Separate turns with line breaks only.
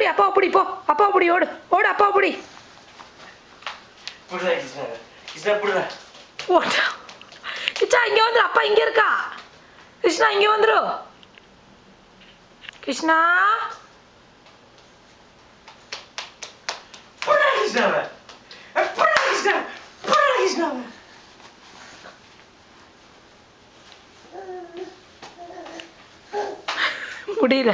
பிடி அப்பா பிடி போ. அப்பா பிடி ஓடு. ஓடு அப்பா பிடி.
கிருஷ்ணா.
இங்கே வந்துரு. அப்பா இங்கே இருக்கா? கிருஷ்ணா இங்கே வந்துரு. கிருஷ்ணா.
கிருஷ்ணா
முடியல.